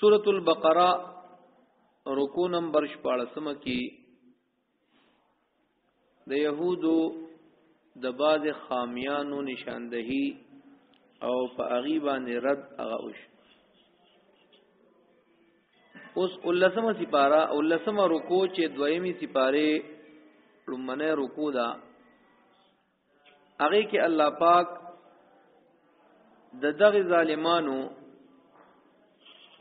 سورة البقره رکو نمبر 14 کې د يهودو د باز خامیانو نشاندهی او په اغي باندې رد هغه اوش اوس ولسمه سپاره ولسمه رکو چې دویمي سپاره لمنه رکو دا هغه کې الله پاک د دغه ظالمانو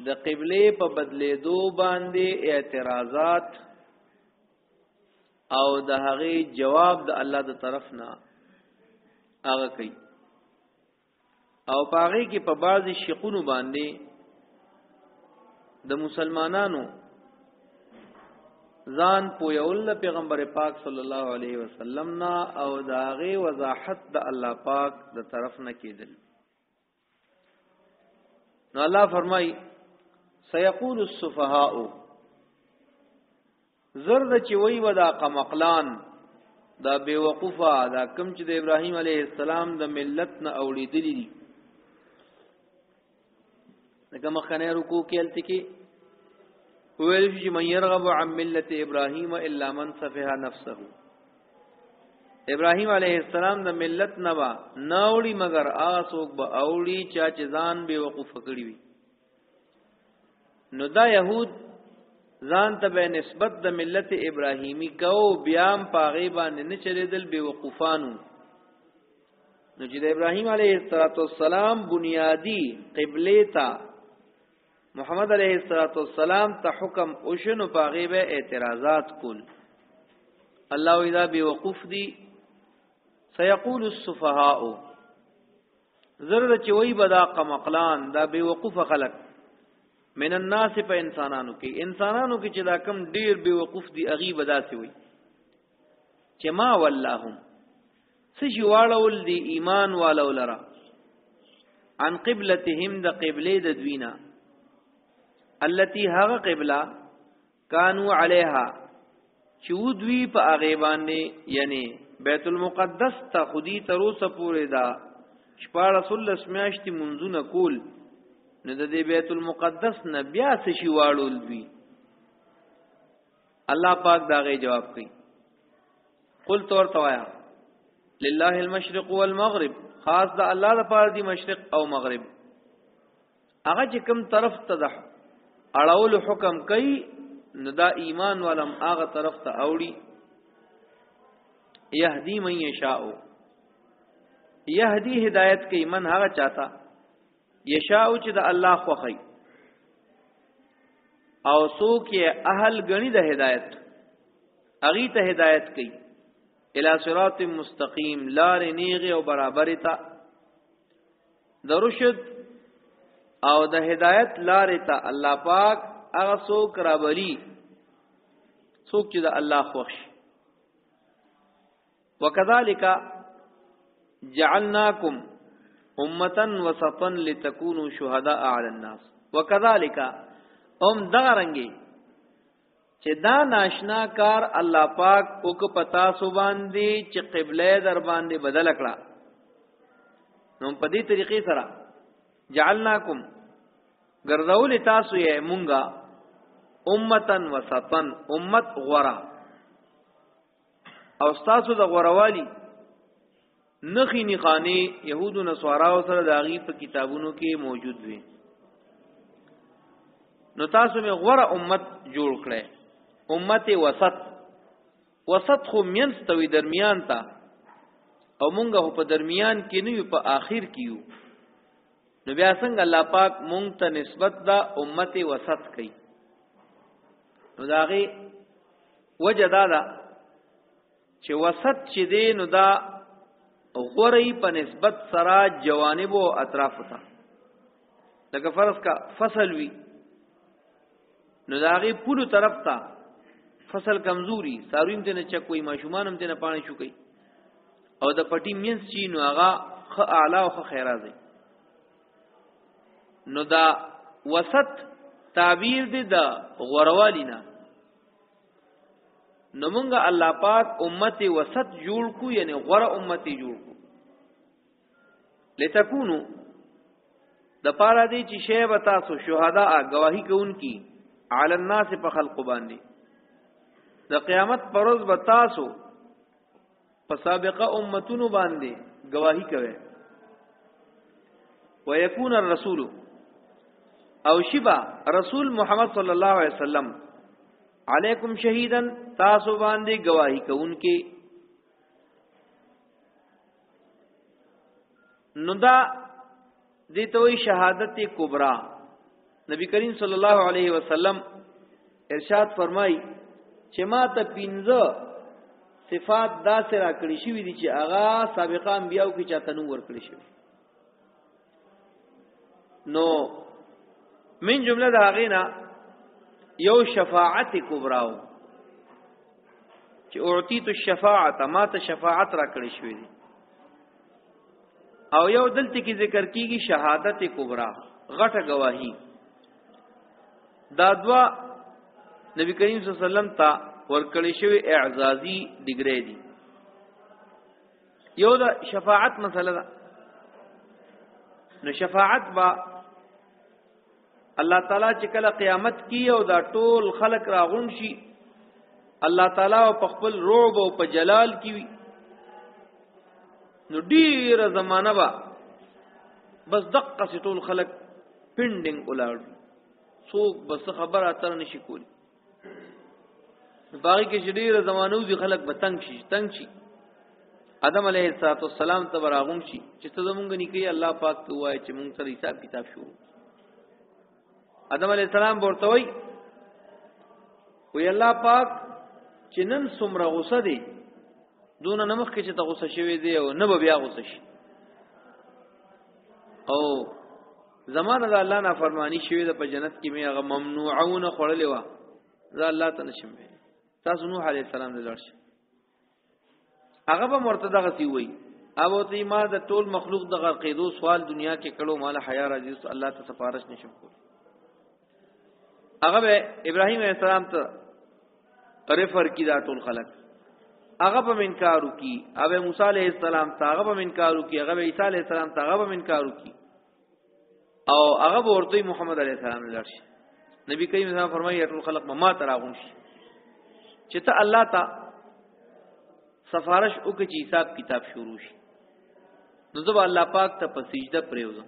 د قبله په بدلې دو باندې اعتراضات او د هغه جواب د الله د طرف نه هغه کوي او پاغه کې په بعضی شقونو باندې د مسلمانانو ځان پویول پیغمبر پاک صلی الله علیه وسلم نا او داغه وضاحت د الله پاک د طرف نه کیدل نو الله فرمای سيقول السفهاء زرد چې وی ودا قمقلان دا بیوقوفه دا کم چې د ابراهیم علیه السلام د ملت نه اوړېدلی دي دغه مخنه رکو کېل تکي ویل چې من يرغب عن ملت ابراهيم الا من سفه نفسه ابراهيم عليه السلام د ملت نه وا ناوړي مگر آسوک به اوړي چا چې ځان به وقوف کړی وي نو دا يهود ځان ته به نسبت د ملت ابراهیمی کو بیا هم پاغي باندې نه چلیدل به وقوفانو نو چې د ابراهیم علیه السلام بنیادی قبله تا محمد علیه السلام ته حکم اوشن او پاغي به اعتراضات کول الله اذا بوقوف دی سيقول السفهاء ضرور چې وای بدا قمقلان دا بے وقوف خلق من الناس په انسانانو کې انسانانو کې چې دا کم ډیر بے وقوف دي اغي بدا سی وای چې ما ولاهم سشي واړول دي ایمان والو لرا عن قبلتهم د قبله د دوینا التي هغه قبله کانو علیها چې دوی په هغه باندې یعنی بیت المقدس ته خودي تر اوسه پورې دا شپاړه سلس میاشتې منځونه کول نو د دې بیت المقدس نه بیا څه شي واړول دوی الله پاک داغه جواب کوي قل تور توایا لله المشرق والمغرب خاص د الله لپاره دی مشرق او مغرب هغه چې کوم طرف ته ده اړول حکم کوي نو دا ایمان ولم هغه طرف ته اوړي یهدی من یشاء یهدی هدایت کوي من هغه چاته یشاء چې د الله خوخی او څوک یې اهل غني د هدایت اغي ته هدایت کوي الی صراط مستقیم لار نیغه او برابر ته د رشد او د هدایت لارې ته الله پاک هغه څوک رابلی څوک چې د الله خوښ وکذالک جعلناکم امه وسطا لتكونوا شهداء على الناس وكذلك ام دغرنګي چې دا ناشنا کار الله پاک او که پتا سو باندې چې قبله در باندې بدل کړه نو په دې طریقې سره جعلناکم ګرځول تاسو یې مونږه امتن وسطن امت غورا او تاسو د غوروالی نخی نخانی یهودو نصاراو سره د هغه په کتابونو کې موجود وي نو تاسو می غوره امت جوړ کړئ امت وسط وسط خو مینځ توي درمیان ته او مونږه په درمیان کې نه یو په آخر کې یو نو بیا څنګه الله پاک مونږ ته نسبت دا امت وسط کوي نو داغي وجه دا ده چې وسط چې دی نو دا غوري په نسبت سره جوانب او اطراف ته لکه فرض کا فصل وی نو داغي پلو طرف ته فصل کمزوري سارویم ته نه چکوي ماشومان هم ته نه پانی شو کوي او د پټی مینس چی نو هغه خ اعلی او خ خیرازه نو دا وسط تعبیر دی د غوروالینا نو مونږه الله پاک امت وسط جوړ کو یعنی غره امت جوړ کو لتكونو د پاره دی چې شی به تاسو شهدا گواہی کوونکی علی الناس په خلق باندې د قیامت پروز به تاسو په سابقه امتونو باندې گواہی کوي ويكون الرسول او شبا رسول محمد صلی الله علیه وسلم علیکم شهیدن تاسو باندې گواہی کوونکې نو دا دي ته وی شهادت کبرا نبی کریم صلی الله علیه وسلم ارشاد فرمای چې ما ته پینځه صفات دا سره کړی شوی دي چې هغه سابقه انبیاو کې چاته نو ور کړی شوی نو من جمله دا غینا یو شفاعت کبراو چې اعطیت الشفاعه ما ته شفاعت را کړی شوی دي او یو دلته کې ذکر کیږي شهادت کبرا غټه گواهی دا دوا نبی کریم صلی الله علیه وسلم ته ورکړی شوی اعزازی ډیګری دی یو دا شفاعت مسله ده نو شفاعت با الله تعالی چې کله قیامت کی او دا ټول خلق راغون شي الله تعالی په خپل رعب او په جلال کی وي نو ډیره زمانہ با بس دقه ټول خلق پینډینګ ولاړ څوک بس خبره اتر نشي کولی باغی کې چې ډیره زمانو دي خلک به تنگ شي تنگ شي ادم علیه السلام ته براغون شي چې ته زمونږ نکي الله پاک ته وایي چې مونږ سره حساب کتاب شروع ادم علیه السلام ورته وایي وی الله پاک چې نن څومره غوسه دي دون نمخ کې چې ته غوسه شوی دی او نه به بیا غوسه شي او زمانه دا الله نافرمانی شوی د په جنت کې می هغه ممنوعون خړلې وا دا الله ته نشم وی تاسو نوح علی السلام د لړش هغه به مرتضی غسی وی او ته ما د ټول مخلوق د غرقېدو سوال دنیا کې کړو مال حیا راځي الله ته سفارش نشم کول هغه به ابراهيم عليه السلام ته ريفر کی دا ټول خلک هغه به منکارو کی هغه موسی عليه السلام ته هغه به منکارو کی هغه عيسى عليه السلام ته هغه به منکارو کی او هغه ورته محمد عليه السلام لرشي نبی کریم صلی الله فرمایي ټول خلق ما تراغون شي چې ته الله ته سفارش وکړي چې حساب کتاب شروع شي نو زه الله پاک ته په سجده پریوزم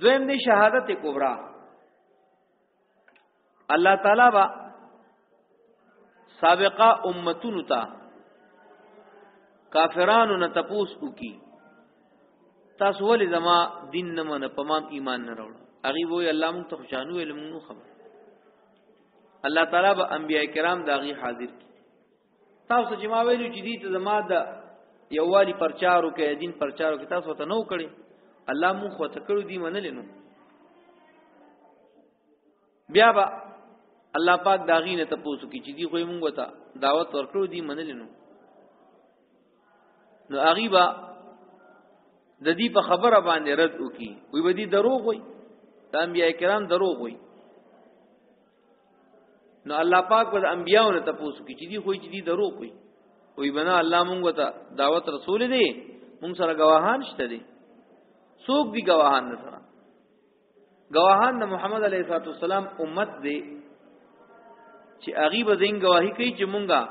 دویم دی شهادت کبرا الله تعالی با سابقه امتونو ته کافرانو نه تپوس وکي تاسو ولې زما دین نه منه په مام ایمان نه راوړ هغه وای الله مون ته خوشانو علم نو خبر الله تعالی به انبیای کرام داغي حاضر کی تاسو چې ما ویلو چې دې ته زما د یووالي پرچارو کې دین پرچارو کې تاسو ته نو کړی الله مو خو ته کړو دی منل نو بیا با الله پاک داغی نه تاسو کې چې دی خو موږ ته دعوت ورکړو دی منل نو نو اغیبا د دې په خبره باندې رد وکي وي ودی دروغ وي د انبیای کرام دروغ وي نو الله پاک په انبیانو ته پوسو کې چې دی خو چې دی درو کوي وی بنا الله مونږ ته دعوت رسول دی مونږ سره گواهان شته دي څوک دی گواهان نه سره گواهان د محمد علیه الصلاه والسلام امت دی چې هغه به زین گواہی کوي چې مونږه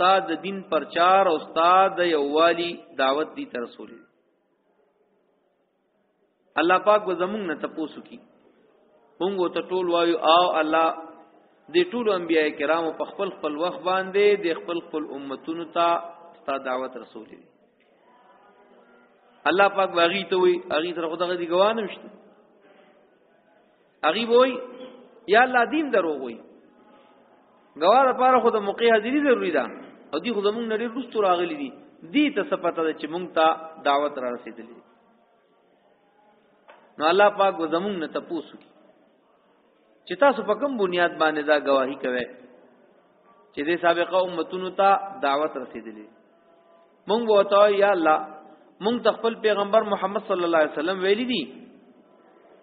استاد دین پرچار او استاد یووالی دعوت دی تر رسول الله پاک به زمونږ نه تپوسو کی مونږ ته ټول وایو او الله د ټول انبیای کرامو په خپل خپل وخت باندې د خپل خپل امتونو ته ستا دعوت رسول دي الله پاک واغی ته وی اغه سره خدای دی ګوانم شته هغه وای یا الله دین دروغ وای غوا د پاره خو د موقع حاضری ضروری ده او دی خو زمونږ نړۍ رستو راغلی دي دی ته څه پته ده چې مونږ ته دعوت را رسیدلې نو الله پاک و زمونږ نه تپوسو کی چې تاسو په کوم بنیاد باندې دا گواہی کوي چې د سابقه امتونو ته دعوت رسیدلې مونږ وته یا الله مونږ خپل پیغمبر محمد صلی الله علیه وسلم ویلی دي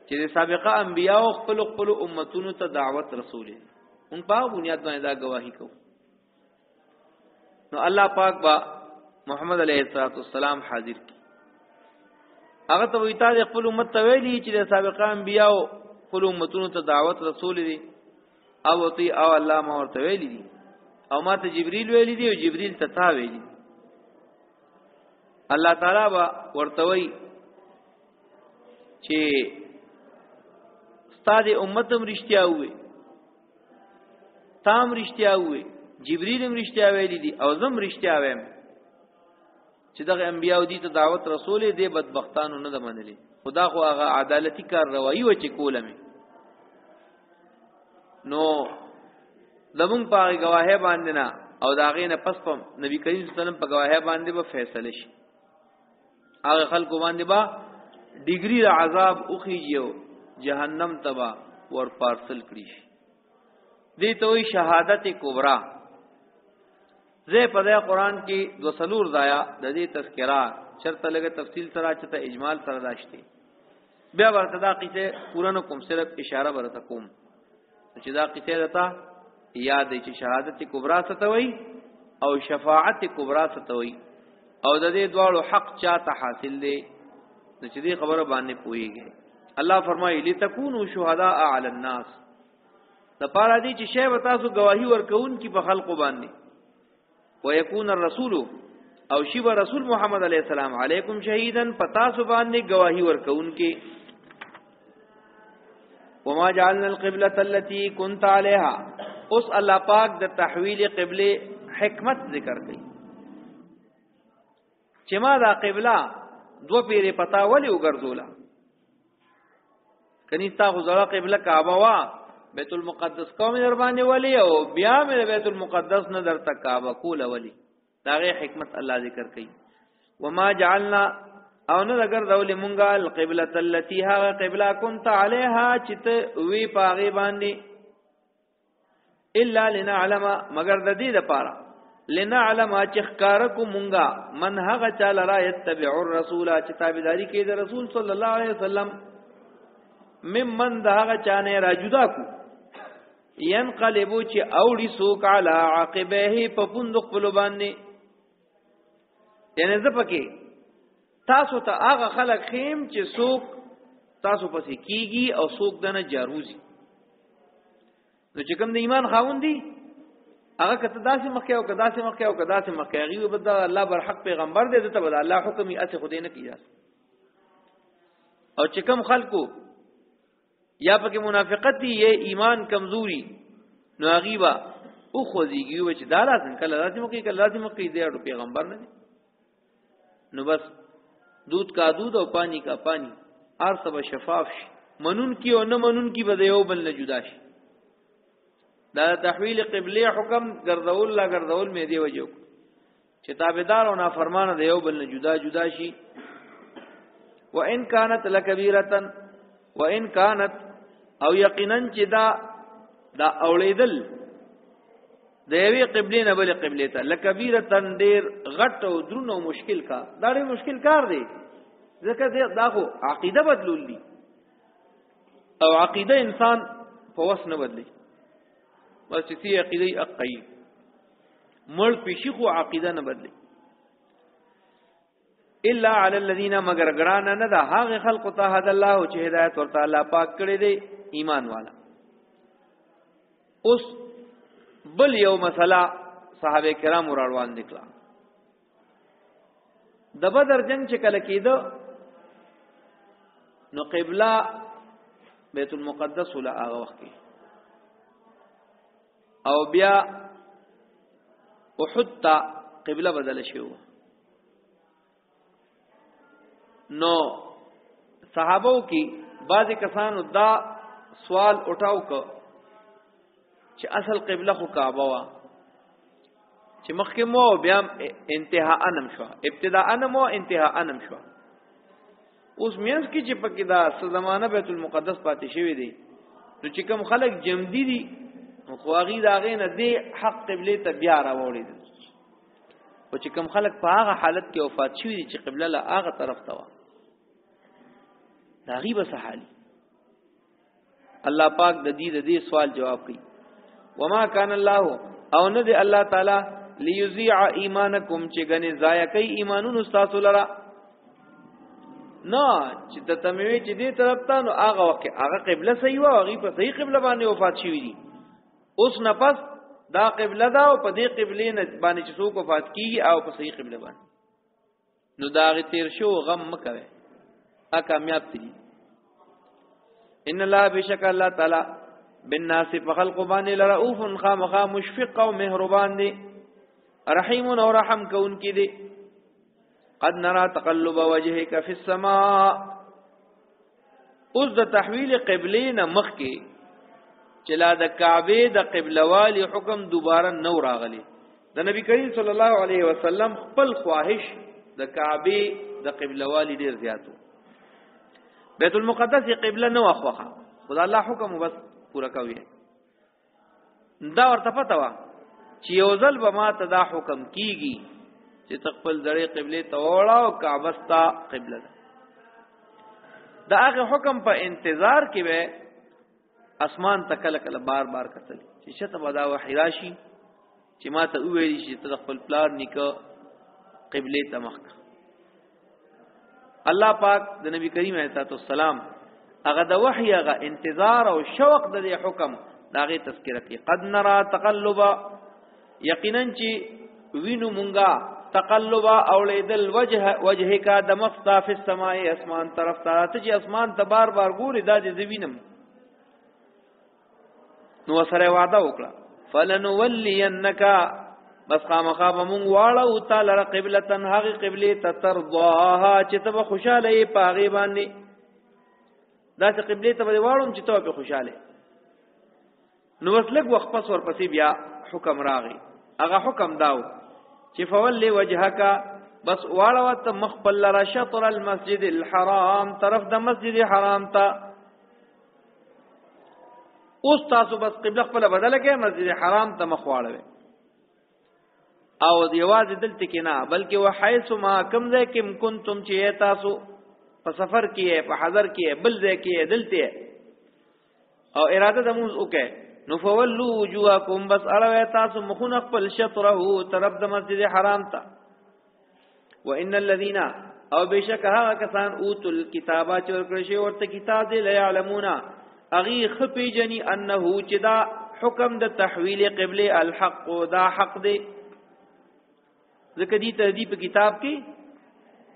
چې سابقه انبیا او خپل خپل امتونو ته دعوت رسولې مونږ په بنیاد باندې دا گواہی کوو نو الله پاک با محمد علیه الصلاۃ والسلام حاضر کی هغه ته ویتا د خپل امت ته ویلي چې د سابقه انبیا او خپل امتونو ته دعوت رسول دي او تی او الله ما ورته ویل دي او ما ته جبريل ویل دي او جبريل ته تا ویل دي الله تعالی با ورته وی چې ستاسو امتم رښتیا وي تام رښتیا وي جبريل هم رښتیا ویل دي او زم رښتیا وایم چې دغه انبیا او دي ته دعوت رسول دی بدبختانو نه منلې خدا خو هغه عدالتي کار روایي و چې کوله مې نو زمون په گواهه باندې نه او دا غې نه پس په نبی کریم صلی الله علیه وسلم په گواهه باندې به فیصله شي هغه خلکو باندې با ډیګری د عذاب اوخیږي جهنم تبا ور پارسل کړی شي دې ته وی شهادت کبرا زه په دې قران کې دو سلور ځایا د دې تذکرہ چرته لګه تفصیل سره چرته اجمال سره داشتي بیا ورته دا قصه پورانه کوم صرف اشاره ورته کوم چې دا قصه دتا یاد چې شهادت کبرا ستوي او شفاعت کبرا ستوي او د دې دواړو حق چاته حاصل دی چې دې خبره باندې پويږي الله فرمایي لتكونوا شهداء علی الناس د پاره دی چې شی به تاسو گواهی ورکون کی په خلقو باندې ويكون الرسول او شی به رسول محمد علی السلام علیکم شهیدن پتا سو باندې گواہی ورکون کې وما جعلنا القبلة التي كنت عليها اوس الله پاک د تحویل قبله حکمت ذکر کړي چې ما دا قبله دو پیری پتا ولی وګرځولا کني تا خو زړه قبله کعبه وا بیت المقدس کوم در باندې ولی او بیا مې بیت المقدس نه درته کعبه کول ولی دا غي حکمت الله ذکر کوي وما جعلنا او نه اگر دول مونږه القبلة التي ها قبلة كنت عليها چې ته وی پاغه باندې الا لنعلم مگر د دې لپاره لنعلم چې ښکارکو مونږه من هغه چا لرا يتبع الرسول چې تابعداري کوي د رسول صلی الله علیه وسلم ممن د هغه چا نه را جدا کو ينقلبو چې اوړي سوق علی عقبه په پوند خپل باندې یعنی زه پکې تاسو ته تا هغه خلک خیم چې څوک تاسو پسې کیږي او څوک دنه جاروزي نو چې کوم د ایمان خاوند دي هغه کته داسې مخکې او کدا سي مخکې او کدا سي مخکې هغه به د الله بر حق پیغمبر دی ته به الله حکم یې اته خدای نه کیږي او چې کوم خلکو یا پکې منافقت دی یا ایمان کمزوري نو هغه با او خوځيږي و چې دا لازم کله لازم کوي کله لازم کوي دی او پیغمبر نه دی نو بس دود کا دود او پانی کا پانی هر څه به شفاف شي منون کی او نه منون کی به یو بل نه جدا شي دا تحویل قبله حکم ګرځول لا ګرځول مې دی وجو چې تابعدار او نافرمان د یو بل نه جدا جدا شي وان كانت لکبیرتن وان كانت او یقینا چې دا دا اولیدل د یوې قبلې نه بلې قبلې ته لکبیره تن ډیر غټ او درون او مشکل کا دا ډیر مشکل کار دی ځکه دا خو عقیده بدلول دي او عقیده انسان په وس نه بدلی بس چې سی عقیده اقی مړ پیشي خو عقیده نه بدلی الا علی الذین مگر غران نه ده هغه خلق ته هدا الله چې هدایت ورته الله پاک کړی دی ایمان والا اوس بل یو مسله صحابه کرام وروان دکلا د بدر جنگ چې کله کېده نو قبله بیت المقدس ولا هغه وخت کې او بیا احد ته قبله بدل شو نو صحابو کې بعضی کسانو دا سوال اٹھاو کو چې اصل قبله خو کعبه وا چې مخکې مو بیا انتها انم شو ابتدا انم او انتها انم شو اوس مینس کې چې پکې دا څه زمانہ بیت المقدس پاتې شوی دی نو چې کوم خلک جمدی دي خو هغه داغه نه دی حق قبله ته بیا راوړي دي او چې کوم خلک په هغه حالت کې وفات شوی دي چې قبله له هغه طرف ته و دا غیبه صحالی الله پاک د دې د دې سوال جواب کوي وما کان الله او نه دی الله تعالی ليذيع ایمانکم چې غني ضایع کوي ایمانونو تاسو لرا نه چې د تموي چې دې طرف ته نو هغه وخت هغه قبله صحیح و هغه په صحیح قبله باندې وفات شوی دي اوس نه پس دا قبله دا او په دې قبله نه باندې چې څوک وفات کیږي او په صحیح قبله باندې نو دا غي تیر شو غم مکوي ا کامیاب دي ان الله بشک الله تعالی بالناس فخلق باندې لرؤف خامخ مشفق او مهربان دي رحیم او رحم کون کی دي قد نرى تقلب وجهك في السماء اوس د تحویل قبله نه مخ کې چې لا د کعبه د قبله والی حکم دوباره نو راغلی د نبی کریم صلی الله علیه وسلم خپل خواهش د کعبه د قبله والی ډیر زیاتو بیت المقدس قبله نو اخوخه خدای الله حکم بس پورا کوي دا ورته پته وا چې یو ځل به ما ته دا حکم کیږي چې تخپل ځړې قبله ته وړه او کعبه ستا قبله ده دا هغه حکم په انتظار کې به اسمان ته کله کله بار بار کتل چې شته به دا وحی راشي چې ما ته وویل شي ته خپل پلار نکاح قبله ته مخ الله پاک د نبی کریم علیه الصلاه والسلام هغه د وحی هغه انتظار او شوق د دې حکم داغه تذکرہ کی قد نرا تقلب یقینا چی وینو مونږه تقلب او لیدل وجه وجه کا د مختا فی السماء اسمان طرف ته ته چې اسمان ته بار بار ګوري دا دې زوینم نو سره وعده وکړه فلنولینک بس خامخا به مونږ واړه او تعالی را قبله تن هغه قبله تترضاها چې ته به خوشاله یې پاغي باندې دا چې قبله ته به واړم چې ته به خوشاله نو وسلګ وخت پس ورپسې بیا حکم راغی هغه حکم داو چې فولی وجهک بس واړه ته مخ په لاره شطر المسجد الحرام طرف د مسجد حرام ته اوس تاسو بس قبله خپل بدل کې مسجد حرام ته مخواړوي او دیواز دلته کې نه بلکې وحیث ما کم ځای کې کنتم چې تاسو په سفر کې په حضر کې بل ځای کې دلته او اراده د موږ وکړي نو فولو وجوهکم بس اړه تاسو مخونه خپل شطره طرف د مسجد حرام ته وان الذين او بشک هغه کسان اوتل کتابه چې ورکړی شوی ورته کتاب دی لا علمونا اغي خپي جني انه چې دا حکم د تحویل قبله الحق دا حق دی ځکه دې ته دې په کتاب کې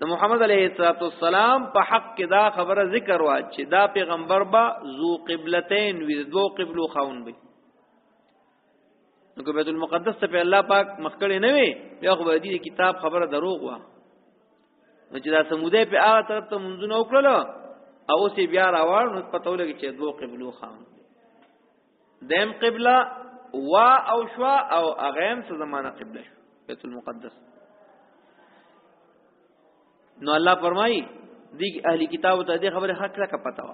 د محمد علیه الصلاۃ والسلام په حق کې دا خبره ذکر وا چې دا پیغمبر با ذو قبلتین وی ذو قبلو خاون به نو که بیت المقدس ته په الله پاک مخکړه نه وي بیا خو به دې کتاب خبره دروغ و نو چې دا سمودای په هغه طرف ته منځونه وکړل او سي بیا راوړ نو پته ولګي چې دوه قبلو خام دیم قبله وا او شوا او اغیم څه زمانہ قبله شو بیت المقدس نو الله فرمایي دی اهلی کتاب ته دې خبره حق لکه پتا و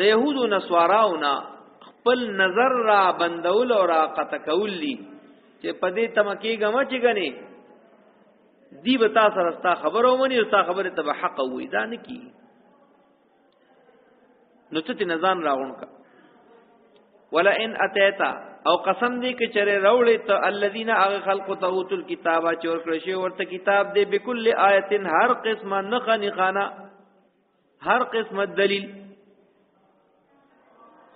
د يهودو نسواراونه خپل نظر را بندول او را قطع کول دي چې په دې تمکه غم چې غني دی به تاسو سره ستا خبرو مني او ستا خبره ته حق وي دا نه کی نو ته نزان راغون کا ولا ان اتیتا او قسم دی کې چره راولې ته الذين اغه خلق ته اوتل کتابه چور کړی شی ورته کتاب دی بكل آیتن هر قسمه نخنی خانه هر قسم دلیل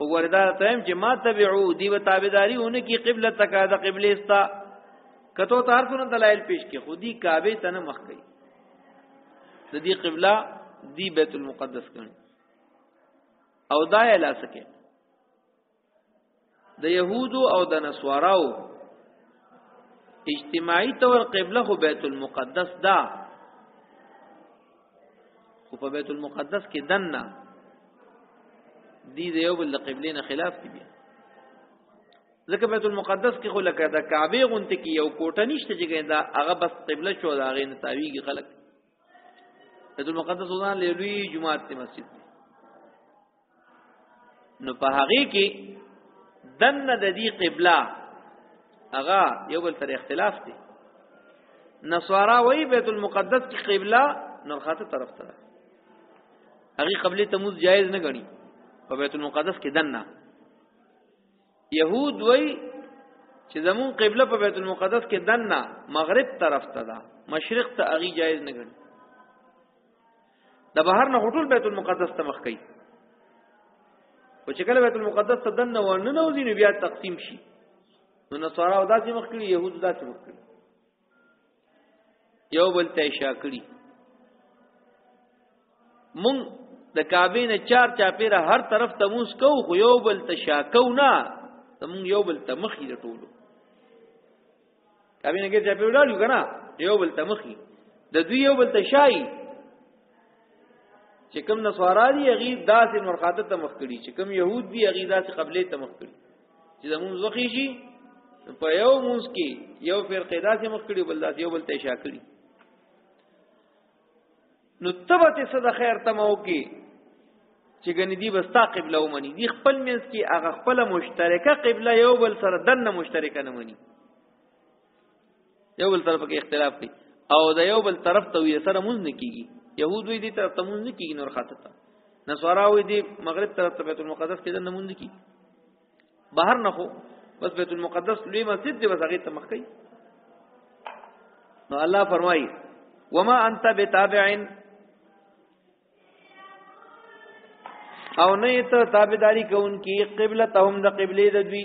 وګوردا تم چې ما تبعو دی و تابعداري اون کی قبله تکا د قبله استا کته ته هر څونه دلایل پیش کی خودی کعبه ته نه مخ کی د دې قبله دی بیت المقدس کړي او دا یې لا سکه د يهودو او د نسواراو اجتماعي تور قبله خو بیت المقدس دا خو په بیت المقدس کې دنه دي د یو بل قبله نه خلاف دي بیا ځکه بیت المقدس کې خو لکه د کعبه غونته کې یو کوټه نشته چې دا هغه بس قبله شو دا غي نتاویږي خلک بیت المقدس ځان له لوی جمعه ته مسجد دی نو په هغه کې دنه د دې قبله هغه یو بل تر اختلاف دی نصارا وای بیت المقدس کی قبله نرخاته طرف ته ده هغه قبله تموز جایز نه غني په بیت المقدس کې دنه يهود وای چې زمون قبله په بیت المقدس کې دنه مغرب طرف ته ده مشرق ته اغي جایز نه ګڼي د بهر نه هټول بیت المقدس ته مخ کوي او چې کله بیت المقدس ته دنه ونه نوځي نو بیا تقسیم شي نو نصارا او داسې مخ کړي يهود داسې مخ کړي یو بل ته شاکړي مون د کعبه نه چار چا پیره هر طرف ته موس کو خو یو بل ته شاکو نه مون یو بل ته مخې د ټولو کعبه نه کې چا پیره ډالو کنه یو بل ته مخې د دوی یو بل ته شای چې کوم نصارا دي هغه داسې مرخاته ته مخ کړي چې کوم يهود دي هغه داسې قبله ته مخ کړي چې د مونږ وخی شي په یو مونږ کې یو فرقه داسې مخ کړي بل داسې یو بل ته شا کړي نو تبه ته صد خیر تمو کې چې ګنې دی بستا قبله ومني دی خپل منځ کې هغه خپل مشترکه قبله یو بل سره دنه مشترکه نه مني یو بل طرف کې اختلاف کوي او د یو بل طرف ته یې سره مونږ نه کیږي يهود وی دي طرف ته مونږ نه کیږي نور خاطر ته نصارا وی دي مغرب طرف ته بیت المقدس کې نه مونږ نه کیږي بهر نه خو بس بیت المقدس لوی مسجد دی بس هغه ته مخ کوي نو الله فرمایي وما انت بتابع او نه ته تابعداري کوونکی قبلتهم د قبله د دوی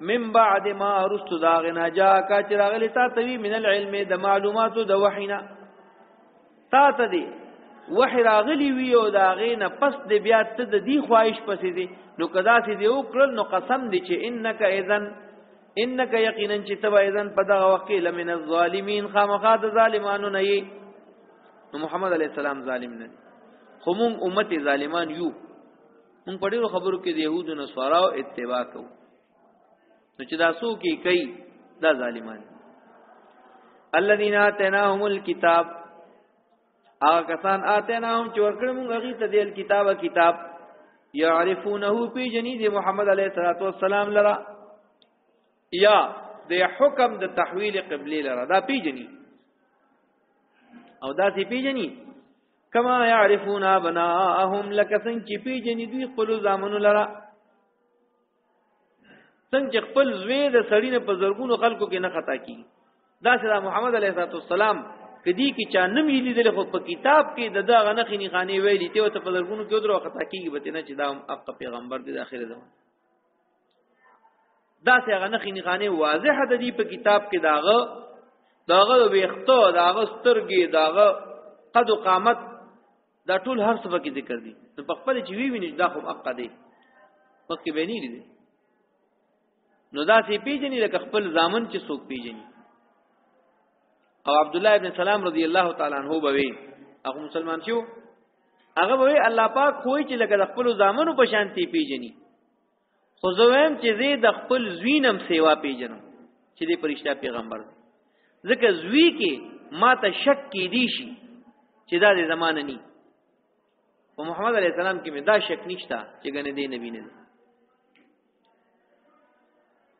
من بعد ما رست داغنا جا کا چراغلی تا توی من العلم د معلوماتو د وحینا تا ته دی وحی راغلی وی او داغې نه پس د بیا ته د دی خواهش پسې دی نو کدا سي دی او کړل نو قسم دی چې انک اذن انک یقینا چې تبا اذن په دغه وخت کې لمن الظالمین خامخا د ظالمانو نه یې محمد علی السلام ظالم نه خو مونږ امت ظالمان یو مونږ په ډیرو خبرو کې د يهودو نه سواراو اتباع کوو نو چې دا سو کې کوي دا ظالمان الذين اتناهم الكتاب هغه کسان اتناهم چې ورکړ مونږ هغه ته دل کتابه کتاب يعرفونه پی جنې د محمد عليه الصلاه والسلام لرا یا د حکم د تحویل قبله لرا دا پی جنې او دا سی پی جنې کما يعرفون ابناءهم لکه څنګه چې پیجنې دوی خپل ځامنو لره څنګه خپل زوی د سړی نه په زرګونو خلکو کې نه خطا کی دا سره محمد علیه السلام کدی کی چا نم یې لیدل خو په کتاب کې د دغه نه خنی خانه ویلې ته په زرګونو کې درو خطا کیږي به نه چې دا هم اق پیغمبر د اخر زمان دا څنګه نه خني خانه واضح د دې په کتاب کې داغه داغه ویختو داغه سترګې داغه قد و قامت دا ټول هر څه پکې ذکر دي نو په خپل چې وی ویني دا خو حق دی پکې به نه لري نو دا سي پیجنې لکه خپل ځامن چې څوک پیجنې او عبد الله ابن سلام رضی الله تعالی عنہ بوي هغه مسلمان شو هغه بوي الله پاک خوې چې لکه خپل ځامنو په شانتي پیجنې خو زه وایم چې زه د خپل زوینم سیوا پیژنم چې د پرشتیا پیغمبر دی ځکه زوی کې ما ته شک کې دی شي چې دا د زمانه ني په محمد علی السلام کې مې دا شک نشته چې ګنې دی نبی نه دی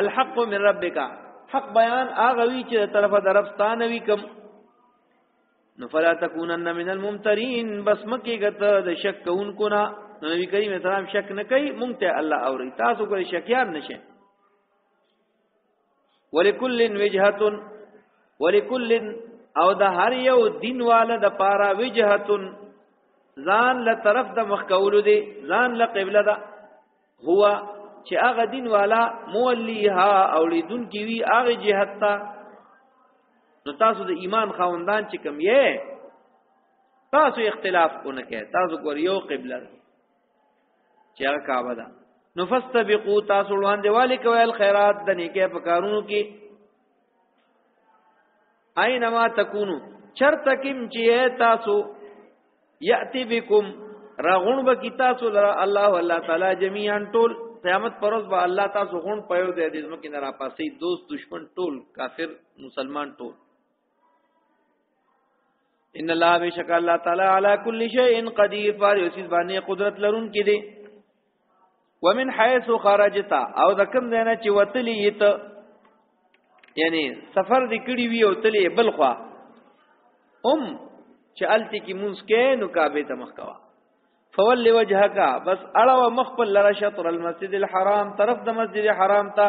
الحق من ربک حق بیان هغه وی چې طرفه درفستانه وی کوم نو فلا تکونن من الممترین بس مکی گت د شک کوونکو نه نبی کریم اسلام شک نه کوي مونږ ته الله اوري تاسو کوی شکیان نشه ولکل وجهه ولکل او د هر یو دین والا د پارا وجهه ځان له طرف د مخ کولو دی ځان له قبله ده هو چې هغه دین والا مولیها او لیدون کی وی هغه جهت ته نو تاسو د ایمان خوندان چې کم یې تاسو اختلاف کو نه کې تاسو ګور یو قبله چې هغه کعبه ده نو فاستبقوا تاسو وړاندې والي کوي الخيرات د نیکه په کارونو کې اينما تکونو چرته کیم چې تاسو یاتی بكم راغون به کی تاسو لرا الله والله تعالی جميعا ټول قیامت پروز به الله تاسو غون پيو دې دې زمکه نه را پاسې دوست دشمن ټول کافر مسلمان ټول ان الله بشک الله تعالی علی کل شیء قدیر پر یوسیز باندې قدرت لرون کې دي ومن حيث خرجت او د کوم ځای نه چې وتلی یت یعنی سفر دې کړی وی او تلی بل خوا ام چې التی کی مونږ کې نو کعبه ته مخ کوا فول وجهک بس اړه مخ په لره شطر المسجد الحرام طرف د مسجد حرام ته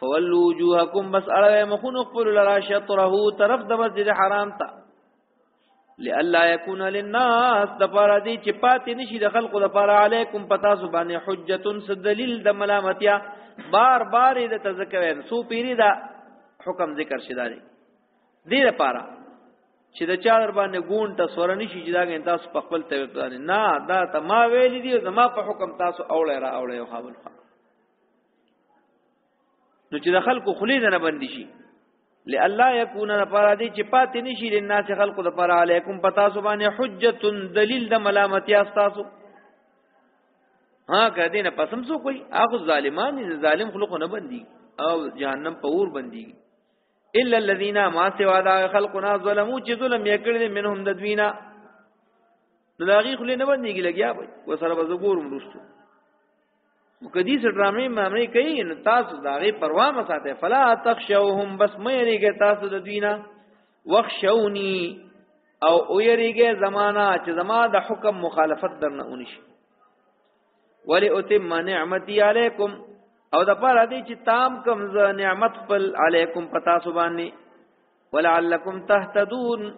فولو وجوهکم بس اړه مخونو خپل لرا شطره طرف د مسجد حرام ته لالا یکون للناس د پاره دی چې پاتې نشي د خلقو د پاره علیکم پتا سو باندې حجت سدلیل د ملامتیا بار بار د تذکرین سو پیری دا حکم ذکر شیدا دی دې لپاره چې د چا در باندې ګون ته سور نشي چې دا غن تاسو په خپل ته نه دا ته ما ویل دي زما په حکم تاسو اوړه را اوړه یو خاون خان نو چې د خلکو خلی نه بندي شي لالا یکون لپاره دې چې پاتې نشي د ناس خلکو لپاره علیکم پتا سو باندې حجت دلیل د ملامتیا استاسو ها کدی نه پسم سو کوئی اخو ظالمان دي ظالم خلکو نه بندي او جهنم په اور بندي الا الذين ما سوا دا خلقنا ظلمو چې ظلم یې کړی منهم د دوینا نو دا غي خلې نه باندې لګیا وي وسره بزګور مرستو کدی سر ډرامې مامې کوي نو تاسو دا غي پروا م ساته فلا تخشوهم بس مې یریږي تاسو د دوینا وخشونی او او یریږي زمانہ چې زما د حکم مخالفت درنه اونشي ولی اتم نعمتي علیکم او د پاره دې چې تام کوم ز نعمت خپل علیکم پتا سبحانه ولعلکم تهتدون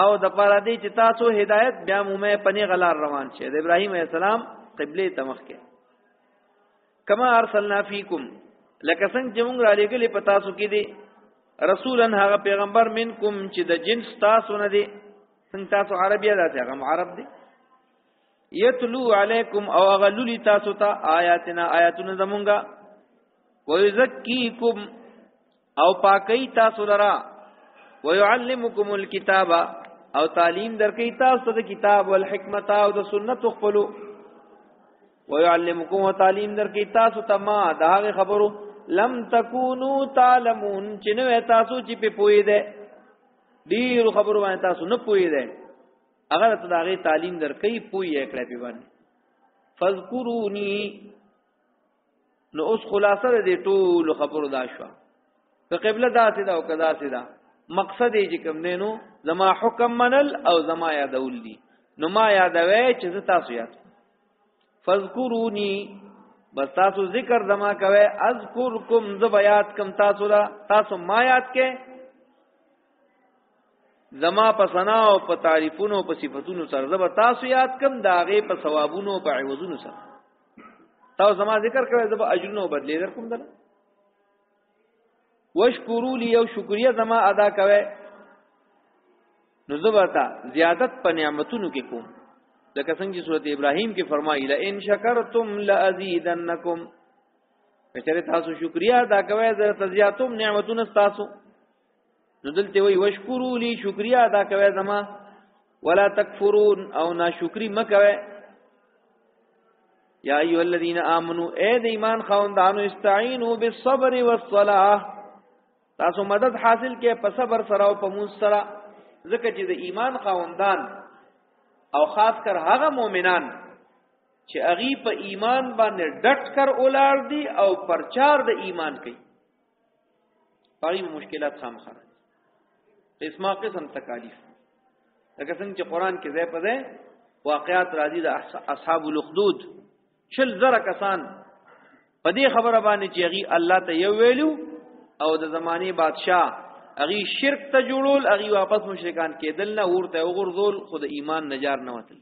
او د پاره دی چې تاسو هدایت بیا مومه پنی غلار روان شئ د ابراهیم علی السلام قبله ته مخ کې کما ارسلنا فیکم لکه څنګه چې موږ را لګلې په تاسو کې دی رسولا هغه پیغمبر منکم چې د جنس تاسو نه دی څنګه تاسو عربی ادا ته هغه عرب دی یتلو علیکم او غللی تاسو ته آیاتنا آیاتنا زمونږه ويزکیکم او پاکی تاسو لرا ويعلمکم الكتاب او تعلیم درکې تاسو د کتاب او حکمت او د سنت خپلو ويعلمکم او تعلیم درکې تاسو ته ما دا خبرو لم تکونو تعلمون چې نو تاسو چې په پوي ده ډیر خبرو باندې تاسو نه پوي ده هغه ته دا غي تعلیم درکې پوي کړې په باندې فذكروني نو اوس خلاصه د دې ټول خبرو دا شو که قبله داسې ده او که داسې ده مقصد یې چې کوم دی نو زما حکم منل او زما یادول دي نو ما یادوي چې زه تاسو یاد فذكروني بس تاسو ذکر زما کوي اذکرکم زبیات کم تاسو لا تاسو ما یاد کې زما په ثنا او په تعریفونو په صفاتونو سره زب تاسو یاد کم داغه په ثوابونو په عوضونو سره تاسو زما ذکر کړئ زب اجرونو بدلی در کوم دل وشکرو لی او شکریه زما ادا کوي نو زبتا زیادت په نعمتونو کې کوم لکه څنګه چې سورته ابراهيم کې فرمایي لا ان شکرتم لازيدنکم کچره تاسو شکریا ادا کوئ زه تزیاتم نعمتونه تاسو نو دلته وی وشکرو لی شکریا ادا کوي زما ولا تکفرون او ناشکری مکوي یا ایو الذین آمنو اے د ایمان خوندانو استعینوا بالصبر والصلاه تاسو مدد حاصل کې په صبر سره او په مون سره ځکه چې د ایمان خوندان او خاص کر هغه مؤمنان چې اغي په ایمان باندې ډټ کر اولار دي او پرچار د ایمان کوي پای مشکلات خامخا قسمه قسم تکالیف لکه څنګه چې قران کې ځای په ځای واقعات راځي د اصحاب الاخدود شل زره کسان په دې خبره باندې چې هغه الله ته یو ویلو او د زماني بادشاه هغه شرک ته جوړول هغه واپس مشرکان کېدل نه ورته وګرځول خود ایمان نجار نه وتل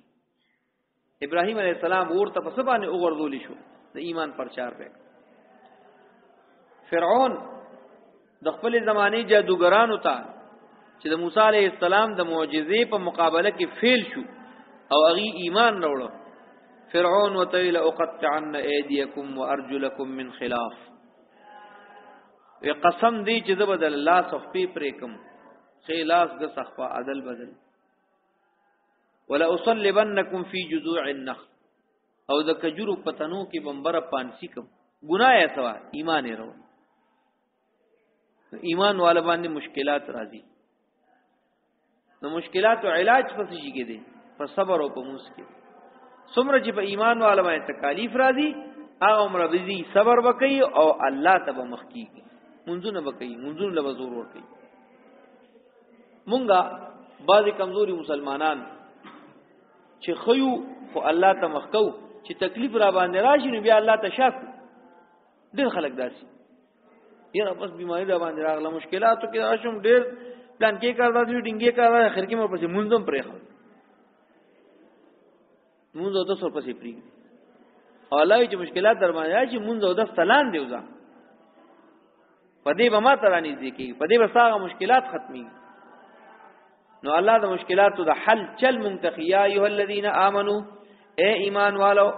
ابراهيم عليه السلام ورته په سبانه وګرځول شو د ایمان پرچار پک فرعون د خپل زمانه جادوګرانو ته چې د موسی عليه السلام د معجزې په مقابله کې فیل شو او هغه ایمان راوړو فرعون وتویل اقطعن ايديكم وارجلكم من خلاف وی قسم دی چې زبد الله صفې پرې کوم خلاص د صفه عدل بدل ولا اصلبنکم فی جذوع النخل او د کجورو پتنو کې بمبره پانسی کوم ګناه یې سوا ایمان یې راو ایمان والا باندې مشکلات راځي نو مشکلات او علاج پس شي کې دي په صبر او په مسکه څومره چې په ایمان والا باندې تکالیف راځي هغه عمر بزي صبر وکي او الله ته به مخ کیږي منځونه وکي منځونه لوزور ور کوي مونږه بعضی کمزوري مسلمانان چې خيو خو الله ته مخکو چې تکلیف را باندې راشي نو بیا الله ته شک ډېر خلک داسي یره بس بیماری را باندې راغله مشکلاتو کې راشم ډېر پلان کې کار راځي ډینګې کار راځي اخر کې مې پسې منظم پرې خو مونږ او د سر پسې پری اولای چې مشکلات در باندې راشي مونږ او د سلام دی وزا پدې به ما ترانی ځکه پدې به ساغه مشکلات ختمي نو الله د مشکلاتو د حل چل منتخیا ایه الذین آمنو اے ایمان والو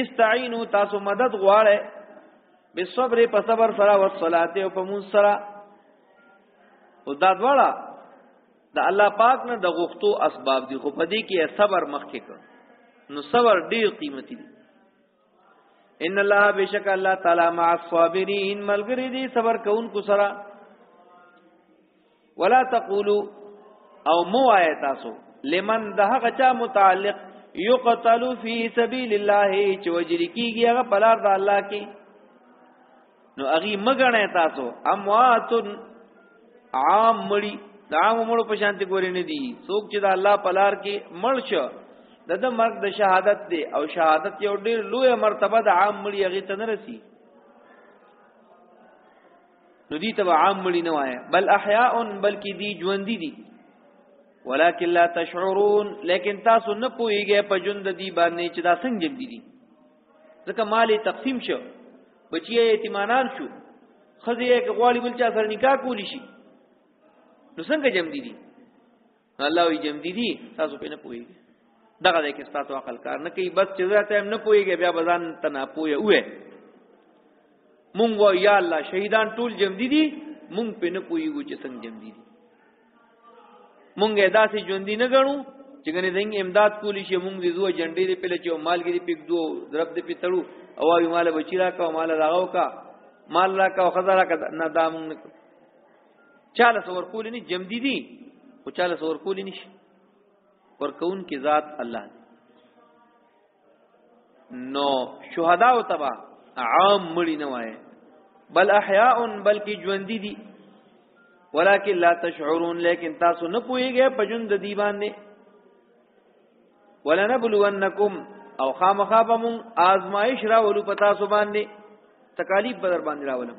استعینوا تاسو مدد غواړئ بالصبر په صبر سره او صلات او په مون سره او دا دواړه د الله پاک نه د غوښتو اسباب دي خو په دې کې صبر مخکې کړ نو صبر ډیر قیمتي دی ان الله بشک الله تعالی مع الصابرین ملګری دی صبر کوونکو سره ولا تقولوا او مو آیا تاسو لمن دهغه چا متعلق یقتل فی سبیل الله چې وجری کیږي هغه پلار د الله کې نو اغي مګنه تاسو اموات عام مړي دا عام مړو په شانتي ګوري نه دي څوک چې د الله پلار کې مړ شو د د مرګ د شهادت دی او شهادت یو ډیر لوی مرتبه د عام مړي هغه ته نه رسی نو دي ته عام مړي نه وای بل احیاء بلکې دي ژوند دي ولکن لا تشعرون لیکن تاسو نه پوهیږئ په ژوند دي باندې چې دا څنګه دي ځکه مال تقسیم شو بچی یتیمانان شو خزه یې کې غواړي بل چا سره نکاح کولی شي نو څنګه جمع دي دي الله وی جمع دي دي تاسو په نه پوهیږئ دغه دې کې ستاسو عقل کار نه کوي بس چې ذات هم نه پوهیږي بیا بزان ته نه پوهه وې مونږ و یا الله شهیدان ټول جمع دي دي مونږ په نه پوهیږو چې څنګه جمع دي دي مونږه داسې ژوند نه غنو چې کنه زنګ امداد کولی شي مونږ دې دوه جنډې دې پله چې مال کې دې پک دوه ضرب دې پتړو او وی مال بچی را کا مال راغو کا مال را کا خزا را کا نه دا مونږ نه چاله سور کولی نه جم دي دي او چاله سور کولی نشي ورکون کی ذات الله نو شهدا او تبا عام مړی نه وای بل احیاء بلکې ژوند دي ولکه لا تشعرون لیکن تاسو نه پوهیږئ په ژوند دی باندې ولنبلونکم او خامخا به مون آزمایش راولو پتا سو باندې تکالیف بدر باندې راولم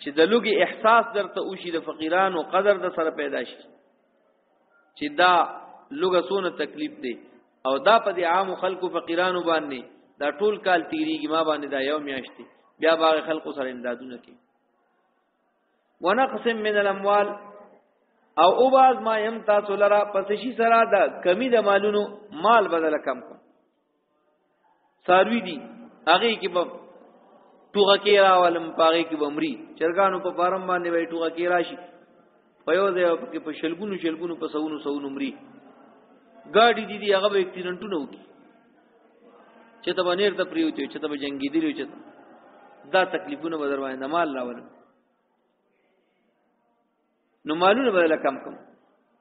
چې د لوګي احساس درته وشي د فقیرانو قدر د سره پیدا شي چې دا لوګه سونه تکلیف دی او دا په دې عام خلکو فقیرانو باندې دا ټول کال تیریږي ما باندې دا یو میاشتي بیا باغ خلکو سره امدادونه کوي ونقسم من الاموال او او باز ما يم تاسو لرا پس شي سره دا کمی د مالونو مال بدل کم کو ساروی دي هغه کې به ټوغه کې راولم پاره کې بمري چرګانو په فارم باندې وای ټوغه کې راشي په یو ځای کې په شلګونو شلګونو په سونو سونو مري ګاډي دي دي هغه به اکسیډنټونه وکي چې ته باندې ته پریوتیو چې ته به جنگي دی چې دا تکلیفونه بدر باندې مال راولم نو مالونه بدل کم کم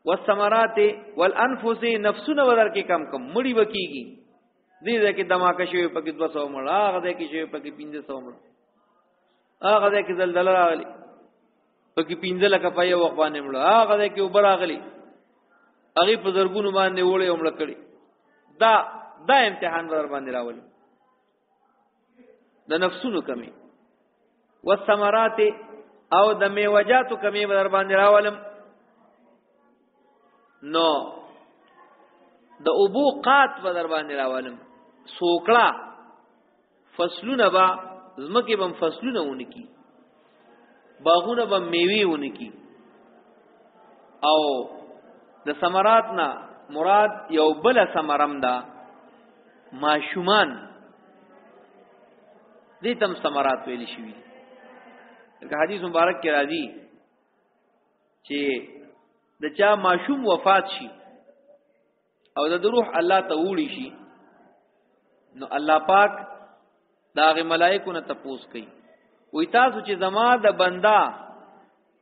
والثمرات والانفس نفسونه بدل کې کم کم مړی وکیږي دې ځکه دماکه شوی پکې 200 مړ هغه دې کې شوی پکې 1500 مړ هغه دې کې زلزلہ راغلی پکې 15 لک په یو وخت باندې مړ هغه دې کې اوبر راغلی هغه په زرګونو باندې وړي عمر کړی دا دا امتحان ور باندې راولي د نفسونو کمی والثمرات او د میوجاتو کمی به در باندې راولم نو د ابو قات به در باندې راولم سوکړه فصلونه با زمکه بم فصلونه ونی کی باغونه به میوي ونکي او د ثمرات نه مراد یو بل ثمرم ده ماشومان دې تم ثمرات ویل شي لکه حدیث مبارک کې راځي چې د چا ماشوم وفات شي او د روح الله ته وړي شي نو الله پاک دا غي ملائکو نه تپوس کوي وې تاسو چې زما د بندا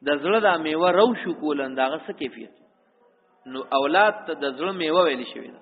د زړه د میوه رو شو کولن دا غس کیفیت نو اولاد ته د زړه میوه ویل شوی دا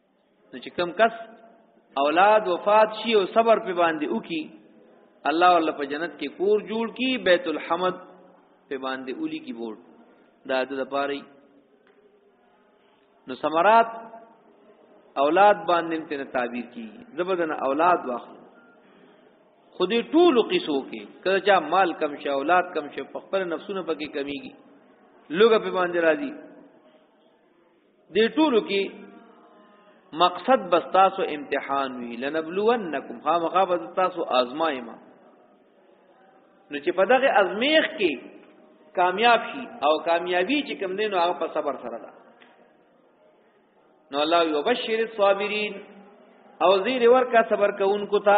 نو چې کم کس اولاد وفات شي او صبر په باندې وکي الله ول په جنت کې کور جوړ کی بیت الحمد په باندې اولی کی بورډ دا د لپاره نو سمرات اولاد باندې تنه تعبیر کی زبدن اولاد واخل خودی ټول قصو کې کله چا مال کم شه اولاد کم شه په خپل نفسونو پکې کمیږي لوګه په باندې راځي دې ټولو کې مقصد بس تاسو امتحان وی لنبلونکم خامخا بس تاسو آزمایم نو چې په دغه ازمیخ کې کامیاب شي او کامیابی چې کم دینو هغه په صبر سره ده نو الله یبشر الصابرین او زیر ورکا صبر کوونکو ته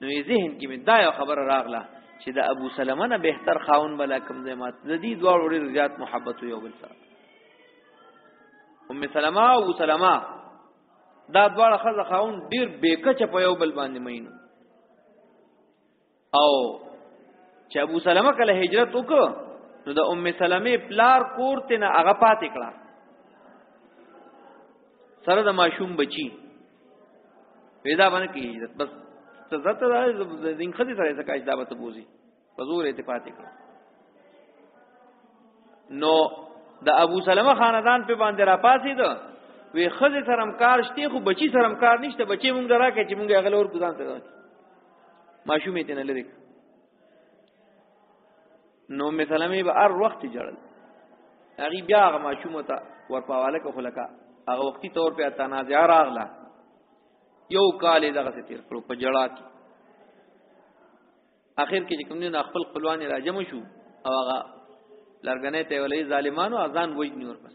نو یې ذهن کې مې دا یو خبره راغله چې د ابو سلمه نه بهتر خاون بلا کم ځای مات د دې دواړو ډېر زیات محبت یو بل سره ام سلمه او ابو سلمه دا دواړه خزه خاون ډېر بیکچه په یو بل باندې مینو او چې ابو سلمه کله هجرت وکړ نو د ام سلمې پلار کور ته نه هغه پاتې کړه سره د ماشوم بچی پیدا باندې کی هجرت بس ته زت دا دین خدي سره زکه اجدا به بوزي په زور اتفاق کړو نو د ابو سلمہ خاندان په باندې را پاسې ده وی خزه سرم کار شته خو بچی سرم کار نشته بچی مونږ دراکه چې مونږ غل اور ګزان سره ماشومې ته نه لری نو مثلا می به هر وخت جړل هغه بیا هغه ماشوم ته ورپاواله کو خلکا هغه وختي تور په تنازع راغله یو کال دغه څه تیر کړو په جړا کې اخر کې کوم نه خپل خپلوان راجم شو او هغه لرګنې ته ولې ظالمانو اذان وای نیور پس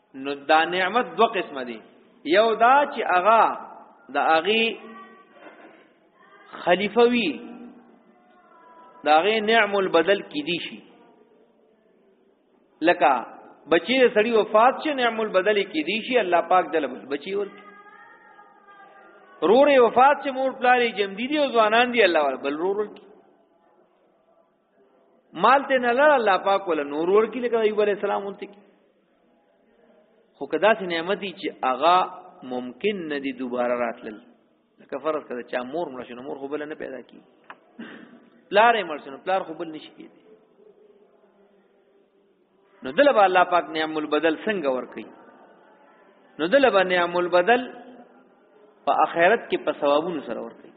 نو دا نعمت دو قسم دی یو دا چې اغا د اغي خلیفہ وی دا غي نعم البدل کی دی شي لکه بچی د سړی وفات چې نعم البدل کی دی شي الله پاک دل بچی ور رور وفات چې مور پلاری جمدی دی او ځوانان دی الله ور بل رور کی مال ته نه لړ الله پاک ول نور ورکی لکه ایوب علی السلام اونته خو کدا سي نعمت چې اغا ممکن نه دي دوباره راتلل لکه فرض کړه چې مور مړ شنو مور خو بل نه پیدا کی پلار یې مړ شنو پلار خو بل نشي کېدی نو دله به الله پاک نعم البدل څنګه ور کوي نو دله به نعم البدل په اخرت کې په ثوابونو سره ور کوي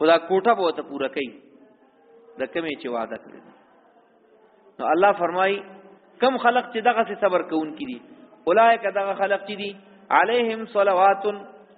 خدا کوټه به ته پوره کوي د کمې چې وعده کړی نو الله فرمای کم خلق چې دغه صبر کوون کړي اولایک دغه خلق چې دي عليهم صلوات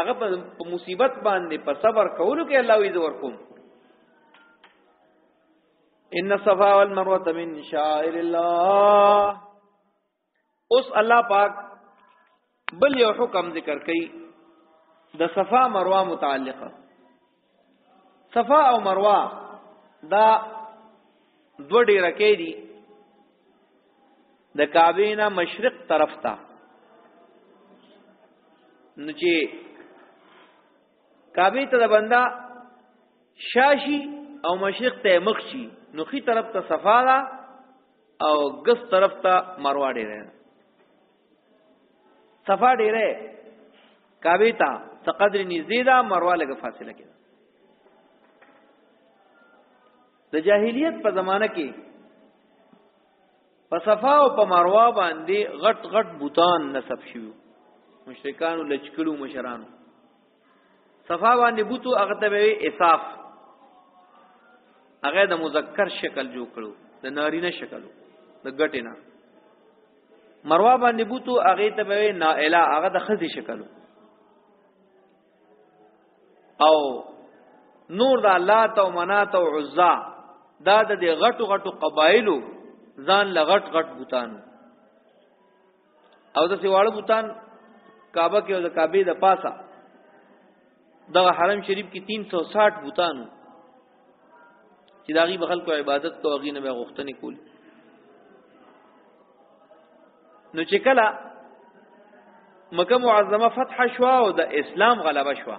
هغه په مصیبت باندې په صبر کولو کې الله وی زور کوم ان الصفا والمروه من شعائر الله اوس الله پاک بل یو حکم ذکر کړي د صفا مروه متعلقه صفا او مروه دا دو ډیره کې دي د کعبه نه مشرق طرف ته نو چې کعبه ته د بندا شاشي او مشرق ته مخ شي نو خي طرف ته صفا ده او ګس طرف ته مروه ډیره صفا ډیره کعبه ته څه قدر نږدې ده مروه لګه فاصله کې د جاهلیت په زمانه کې په صفا او په مروه باندې غټ غټ بوتان نسب شوی مشرکانو لچکلو مشرانو صفا باندې بوتو هغه ته وی اساف هغه د مذکر شکل جوړ کړو د نارینه شکل د غټه نه مروا باندې بوتو هغه ته وی نائلا هغه د خزي شکل او نور د الله تو منات او عزا دا د غټو غټو قبایلو ځان لغټ غټ بوتانو او د سیواړو بوتان کعبه کې او د کعبه د پاسه دغه حرم شریف کې 360 بوتانو چې دا غي بخل کو عبادت کو غي نه به غوښتنې کول نو چې کله مکه معظمه فتح شوا او د اسلام غلبه شوا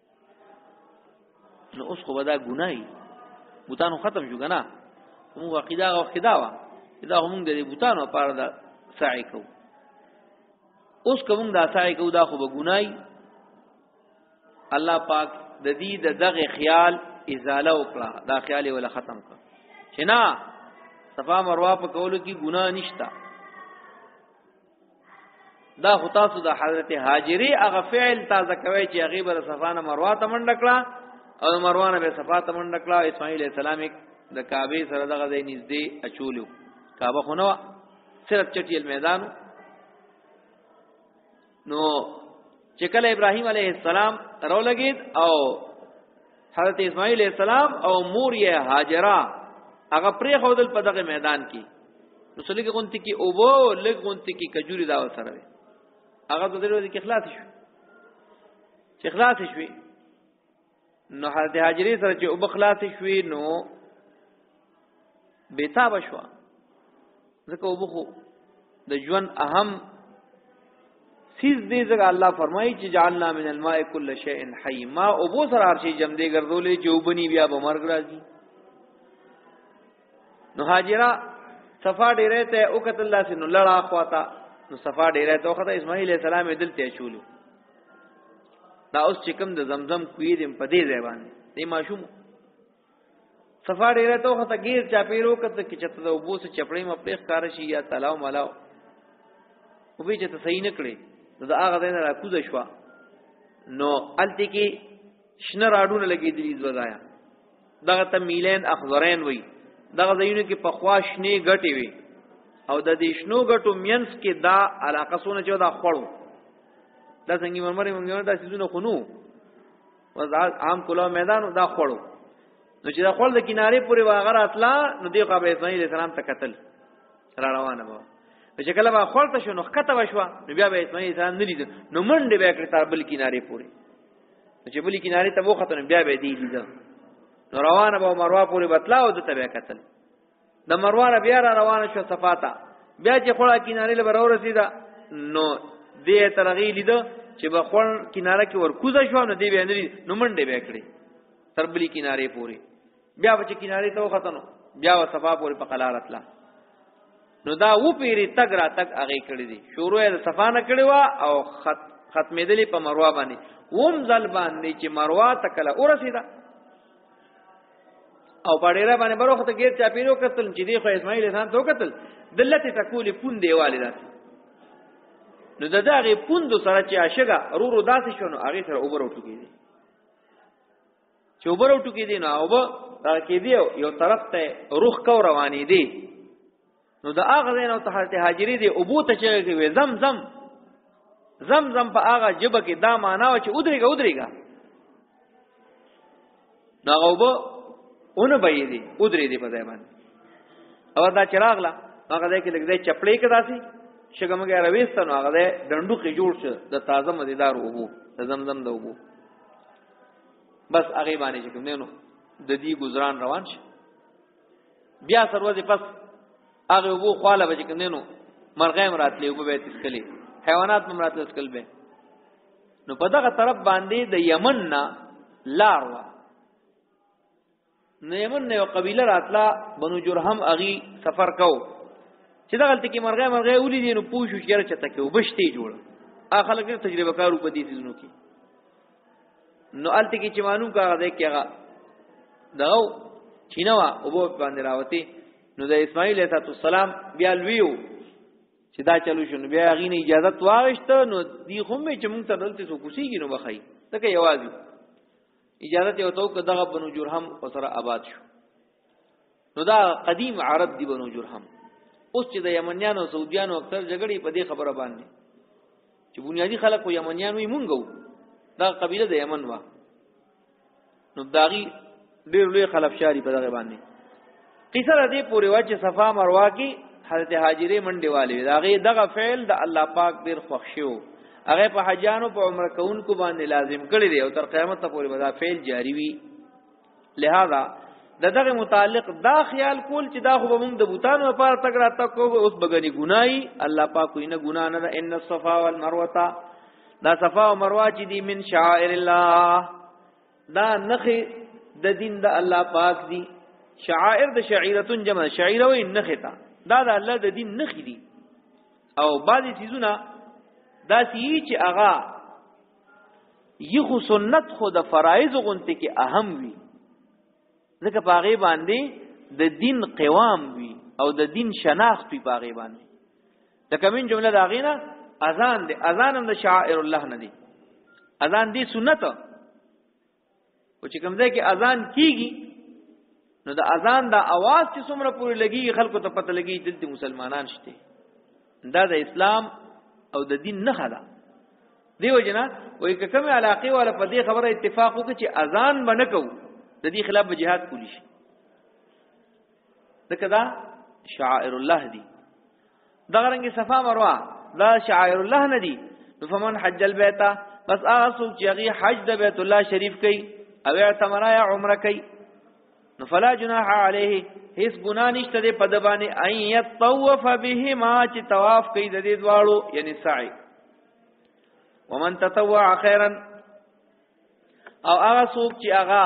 نو اوس خو دا ګناي بوتانو ختم شو کنه هم واقعدا او خدا وا دا هم د بوتانو پر دا سعی کو اوس کوم دا سعی کو دا خو به ګناي الله پاک د دې د دغه خیال ازاله وکړه دا خیال ولا ختم کړ چې نه صفا مروه په کولو کې ګناه نشته دا خو تاسو د حضرت هاجری هغه فعل تازه کوي چې هغه بر صفانه مروه ته منډه کړه او مروانه به صفا ته منډه کړه اسماعیل السلام د کعبه سره دغه ځای نږدې اچولیو کعبه خو نو صرف چټیل میدان نو چې کله ابراهیم علیه السلام راولګید او حضرت اسماعیل علیہ السلام او مور یې هاجره هغه پرې خودل په دغه میدان کې نو سلیګ غونتی کې او وو لګ غونتی کې کجوري دا وسره وي هغه د دې ورځې کې خلاص شو چې خلاص شوي نو حضرت هاجرې سره چې او بخلاص شوي نو بیتاب شو ځکه وبخو د ژوند اهم سیز دې ځکه الله فرمایي چې جعلنا من الماء كل شيء حي ما او بو سره هر شي جمع دې ګرځولې چې وبني بیا به مرګ راځي نو هاجرہ صفا ډیره ته او کتل الله سينو لړا خواتا نو صفا ډیره ته وخت اسماعیل السلام دلته چولو دا اوس چې کوم د زمزم کوی دې په دې ځای باندې دې ماشوم صفا ډیره ته خو تغیر چا پیرو کته کې چته د وبو سره چپړې مپړې ښکار شي یا تلاو ملاو او به چې ته صحیح نکړي نو دا هغه دین را کوزه شو نو الته کې شنه راډونه لګې دي زو ځای دغه ته میلین اخضرین وای دغه ځایونه کې پخوا شنه غټي وي او د دې شنو غټو مینس کې دا علاقه سونه چې دا خړو دا څنګه مرمرې مونږ نه دا سيزونه خونو وز عام کلا میدان دا خړو نو چې دا خړ د کنارې پورې واغ راتلا نو دی قبل اسماعیل السلام ته قتل را روانه وو چې کله ما خړ ته شو نو خطه وشو نو بیا به اسماعیل السلام نه لید نو منډه به کړ تر بل کنارې پورې چې بل کنارې ته وخت نو بیا به دی لید نو روانه به مروه پورې بتلا او د تبه قتل د مروان بیا را روان شو صفاتا بیا چې خړه کیناره له بر ورسیدا نو دې ترغی لید چې به خړ کیناره کې ورکوزه شو نو دې بیا نری نو منډه بیا کړی تر بلی کیناره پوری بیا به چې کیناره ته وختنو بیا و صفا پوری په قلارت لا نو دا و پیری تګ را تګ هغه کړی دی شروع یې صفا نه کړی وا او خط ختمېدلې په مروه باندې ووم ځل باندې چې مروه تکله ورسیدا او په ډیره باندې بروخه ته غیر چا پیرو قتل چې دی خو اسماعیل انسان تو قتل دلته تکول پون دیواله ده نو د دغه پوند سره چې عاشقا رورو داسې شونه هغه سره اوبر وټو کیږي چې اوبر وټو کیږي نو اوبه دا کیږي یو طرف ته روخ کو روانې دي نو د هغه ځای نه حضرت هاجری دی او بوته چې کوي زم زم زم زم په هغه جبه کې دا معنا و چې ودرېګا ودرېګا نو هغه وبو اون به دی ودرې دی په ځای باندې او دا چراغ لا هغه ځای کې لګځي چپلې کې داسي شګمګه رويست نو هغه دندو کې جوړ شه د تازه مزیدار وبو د زمزم د وبو بس هغه باندې چې کوم نه نو د دې گزاران روان شي بیا سروځي پس هغه وو خواله به کوم دینو مرغیم راتلې وو به تسکلې حیوانات هم راتلې تسکل به نو په دغه طرف باندې د یمن نه لار وا نو یمن نه یو قبیله راتلا بنو جرهم اغي سفر کو چې دغه تل کې مرغه مرغه ولې دي نو پوښو چیرې چته کې وبشتي جوړ اخلک تجربه کارو په دې سيزونو کې نو الته کې چې معلوم کاغه ده کې هغه دغه چینوا او بو باندې راوتی نو د اسماعیل علیه السلام بیا لویو چې دا چلو شو نو بیا غینه اجازه واغشته نو دی خو مې چې مونږ ته دلته سو کوسیږي نو بخای تکه یوازې اجازه ته وتو کداغه بنو جرهم وسره آباد شو نو دا قدیم عرب دی بنو جرهم اوس چې د یمنیانو او سعودیانو اکثر جګړې په دې خبره باندې چې بنیادی خلک او یمنیانو یې مونږو دا قبیله د یمن وا نو داغي ډېر لوی خلف شاری په دغه باندې قصه را دې پورې وا چې صفا مروا کې حضرت هاجره منډه والي داغه دغه فعل د الله پاک ډېر خوښ شو هغه په حجانو په عمره کوونکو باندې لازم کړی دی او تر قیامت پورې به دا فعل جاری وي لہذا د دغه متعلق دا خیال کول چې دا خو به موږ د بوتانو لپاره تک را تک کو اوس بګنی ګنای الله پاک وینه ګنا نه ده ان الصفا والمروه دا صفا او مروه چې دي من شعائر الله دا نخي د دین د الله پاک دي شعائر د شعیرتون جمع شعیره وي نخي تا دا د الله د دین نخي دي او بعضی چیزونه دا سی چې هغه یی خو سنت خو د فرایض غونته کې اهم وي ځکه په هغه باندې د دین قوام وي او د دین شناخت وي په هغه باندې د کمین جمله دا غینه اذان دی اذان هم د شاعر الله نه دی اذان دی سنت او چې کوم ځای کې اذان کیږي نو د اذان د اواز چې څومره پورې لګي خلکو ته پته لګي دلته مسلمانان شته دا د اسلام او د دین نه خلا دیو جنا وای کوم علاقه ولا په دې خبره اتفاق وکړي چې اذان باندې کو د دې خلاف به jihad کولی شي دا شعائر الله دي دغه رنګ صفا مروه دا شعائر الله نه دي فمن حج البيت بس هغه څوک چې هغه حج د بیت الله شریف کوي او اعتمرا یا عمره کوي نو فلا جناح عليه هیڅ ګنا نشته د پدبانې اي يطوف بهما چې طواف کوي د دې دواړو یعنی سعي ومن تطوع خيرا او هغه څوک چې هغه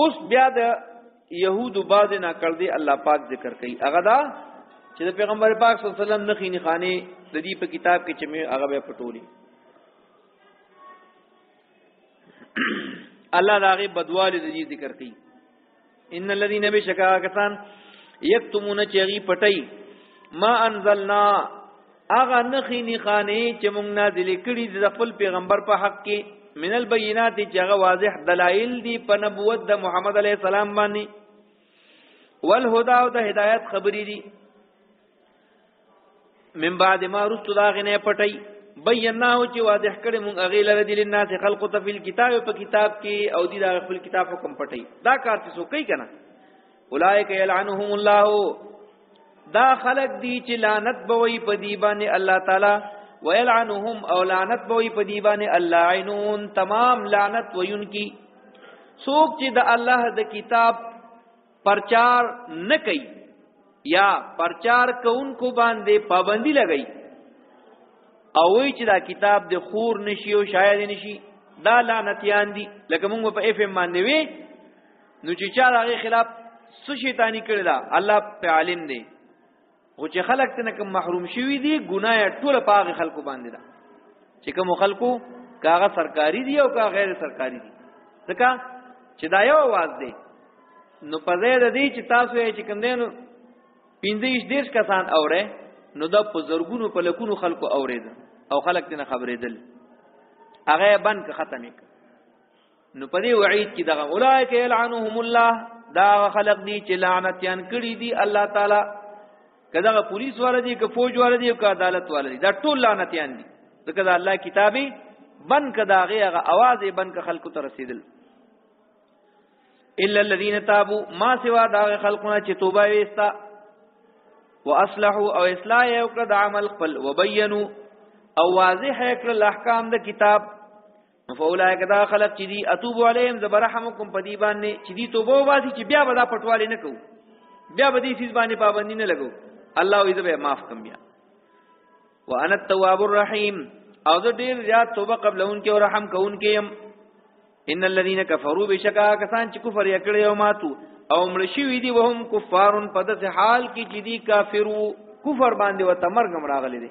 اوس بیا د يهودو باز نه کړ دی الله پاک ذکر کوي هغه دا چې د پیغمبر پاک صلی الله علیه وسلم نخې نه خانه د دې په کتاب کې چې مې هغه به پټولې الله داغه بدواله د دې ذکر کوي ان الذين بشکا کسان یکتمون چغی پټی ما انزلنا اغه نخی نخانه چې مونږ نازل کړي د خپل پیغمبر په حق کې من البینات چې هغه واضح دلایل دي په نبوت د محمد علی السلام باندې والهدى او د هدایت خبرې دي من بعد ما رستو دا غنه پټي بینا او چې واضح کړي مونږ هغه لره دي لناس خلق ته فل کتاب په کتاب کې او دي دا خپل کتاب حکم پټي دا کار چې سو کوي کنه اولائک یلعنهم الله دا خلق دي چې لعنت بوي په دی باندې الله تعالی ويلعنهم او لعنت بوي په دی باندې الله عینون تمام لعنت وینکی څوک چې د الله د کتاب پرچار نه کوي یا پرچار کوونکو باندې پابندي لګي او وی چې دا کتاب د خور نشي او شاید نشي دا لعنتیان دي لکه موږ په اف ام باندې وی نو چې چا هغه خلاف څه شیطانی کړی دا الله په عالم دی خو چې خلک تنه کوم محروم شوی دي ګناه ټول پاغه خلکو باندې ده چې کوم خلکو کاغه سرکاري دي او کاغه غیر سرکاري دي ځکه چې دا یو आवाज دی نو په ځای د دې چې تاسو یې چې کوم دینو 15 دیش کسان اوره نو دا په زرګونو په لکونو خلکو اورید او خلک تنه خبرېدل هغه بند ختمې نو په دې وعید کې دغه اولایک یلعنهم الله دا خلق دي چې لعنت یان کړی دي الله تعالی کداغه پولیس والا دي که فوج والا دي که عدالت والا دي دا ټول لعنت یان دي ځکه دا الله کتابي بن کداغه هغه आवाज یې بن ک خلکو ته رسیدل الا الذين تابوا ما سوا دا خلقونه چې توبه وستا واصلحوا او اصلاح یو کړ د عمل خپل وبینو او واضح کړ الاحکام د کتاب فاولائک دا خلق چې دی اتوب علیهم زبرحمکم پدی باندې چې دی توبه واسي چې بیا ودا پټواله نه کو بیا به دې سیس باندې پابندی نه لګو الله یې به معاف کم بیا وانا التواب الرحیم او زه ډیر زیات توبه قبلون کې او رحم کوون کې يم ان الذين كفروا بشکا کسان چې کفر یې کړی او ماتو او مړ شوی دي وهم کفارون په داسې حال کې چې دي کافرو کفر باندې وتمرګم راغلي دي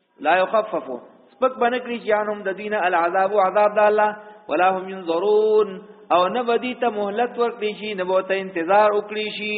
لا يخففو سپک بنکړي چې انهم د دینه العذاب عذاب د الله ولا هم ينظرون او نه بدی ته مهلت ورکړي شي نه بوته انتظار وکړي شي